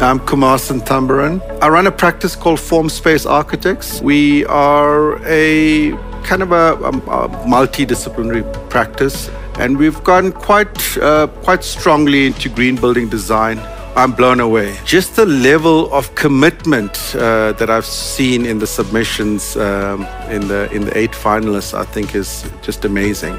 I'm Kumarsen Thamburan. I run a practice called Form Space Architects. We are a kind of a, a, a multidisciplinary practice, and we've gone quite uh, quite strongly into green building design. I'm blown away. Just the level of commitment uh, that I've seen in the submissions um, in the in the eight finalists, I think, is just amazing.